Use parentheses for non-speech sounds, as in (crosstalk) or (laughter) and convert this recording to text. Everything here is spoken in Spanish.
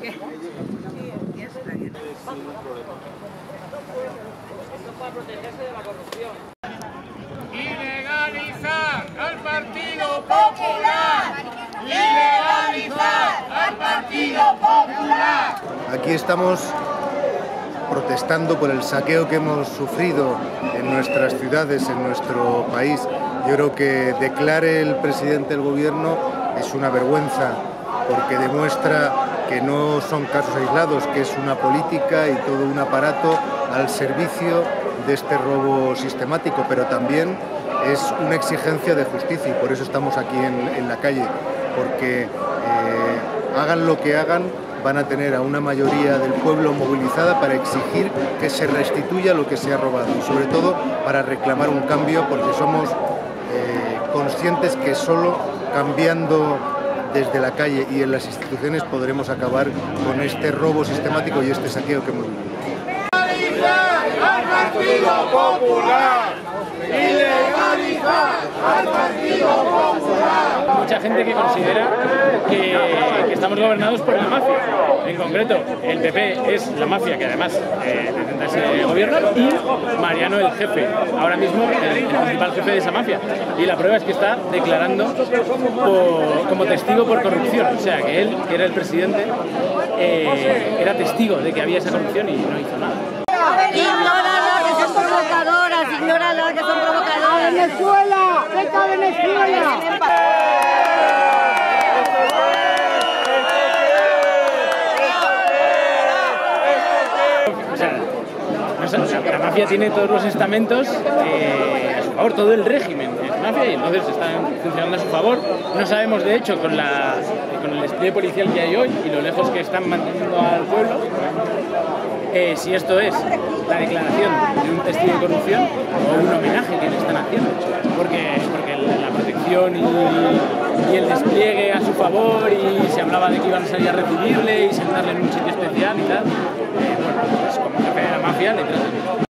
qué. (laughs) Sí, está bien. Ilegalizar al Partido Popular. Ilegalizar al Partido Popular. Aquí estamos protestando por el saqueo que hemos sufrido en nuestras ciudades, en nuestro país. Yo creo que declare el presidente del gobierno es una vergüenza porque demuestra que no son casos aislados, que es una política y todo un aparato al servicio de este robo sistemático, pero también es una exigencia de justicia y por eso estamos aquí en, la calle, porque eh, hagan lo que hagan, van a tener a una mayoría del pueblo movilizada para exigir que se restituya lo que se ha robado y sobre todo para reclamar un cambio porque somos eh, conscientes que solo cambiando desde la calle y en las instituciones podremos acabar con este robo sistemático y este saqueo que hemos vivido. al Partido Popular. Ilegalizar al Partido Popular. mucha gente que considera que, que estamos gobernados por la mafia. En concreto, el PP es la mafia que además eh, detenta ese gobierno y Mariano el jefe, ahora mismo el, el principal jefe de esa mafia. Y la prueba es que está declarando por- como testigo por corrupción. O sea, que él, que era el presidente, eh, era testigo de que había esa corrupción y no hizo nada. Ignóralo, que son provocadoras, ignóralo, que son provocadoras. Venezuela! ¡Vete a Venezuela! O sea, la mafia tiene todos los estamentos eh, a su favor, todo el régimen es mafia y entonces están funcionando a su favor. No sabemos, de hecho, con, la, con el despliegue policial que hay hoy y lo lejos que están manteniendo al pueblo, eh, si esto es la declaración de un testigo de corrupción o un homenaje que le están haciendo. Porque, porque la protección y, el despliegue a su favor y se hablaba de que iban a salir a recibirle y sentarle en un sitio especial y tal. eh, jefe